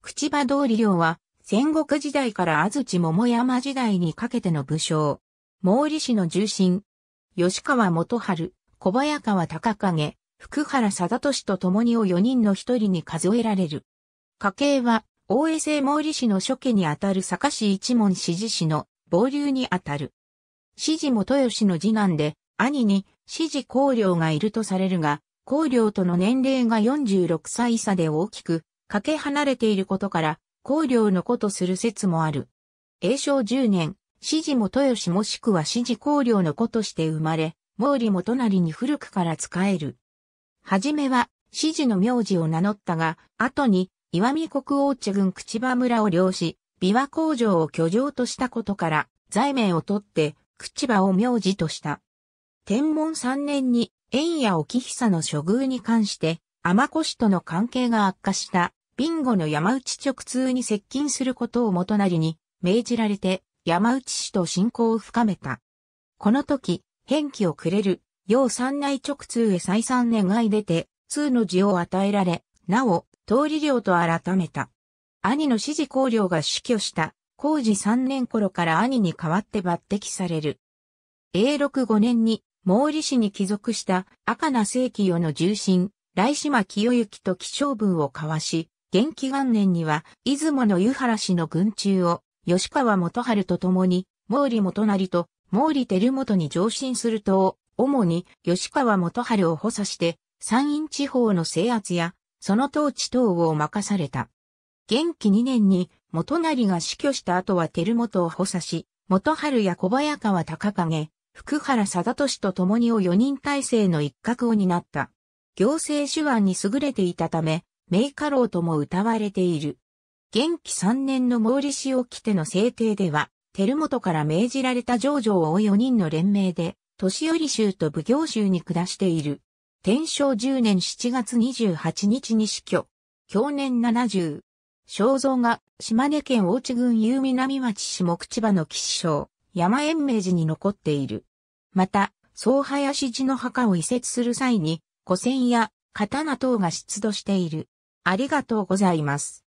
口場通り領は戦国時代から安土桃山時代にかけての武将。毛利氏の重臣。吉川元春、小早川隆景、福原貞俊と共にを4人の一人に数えられる。家系は、大江姓毛利氏の初家にあたる坂氏一門支持氏の傍流にあたる。支持元吉の次男で、兄に支持光陵がいるとされるが、光陵との年齢が46歳差で大きく、かけ離れていることから、光陵の子とする説もある。永正10年、支持元吉もしくは支持光陵の子として生まれ、毛利元成に古くから仕える。はじめは、支持の名字を名乗ったが、後に、岩見国王茶郡口場村を領し、琵琶工場を居城としたことから、財名を取って、口場を名字とした。天文三年に、円や沖久の処遇に関して、天子氏との関係が悪化したビンゴの山内直通に接近することを元なりに命じられて山内氏と親交を深めた。この時、返記をくれる、陽三内直通へ再三願い出て、通の字を与えられ、なお、通り領と改めた。兄の指示公領が死去した、工事三年頃から兄に代わって抜擢される。永禄五年に、毛利氏に帰属した赤名正紀世の重臣、来島清行と気象文を交わし、元気元年には、出雲の湯原氏の軍中を、吉川元春と共に、毛利元成と毛利照元に上進すると、主に吉川元春を補佐して、山陰地方の制圧や、その統治等を任された。元気2年に、元成が死去した後は照元を補佐し、元春や小早川隆景、福原貞俊と共にを4人体制の一角を担った。行政手腕に優れていたため、名家老とも歌われている。元気三年の毛利氏を来ての制定では、照本から命じられた上場を4人の連名で、年寄州と奉行州に下している。天正10年7月28日に死去。去年70。肖像が島根県大地郡夕南町下口場の騎士章、山延明寺に残っている。また、総林寺の墓を移設する際に、古戦や刀等が出土している。ありがとうございます。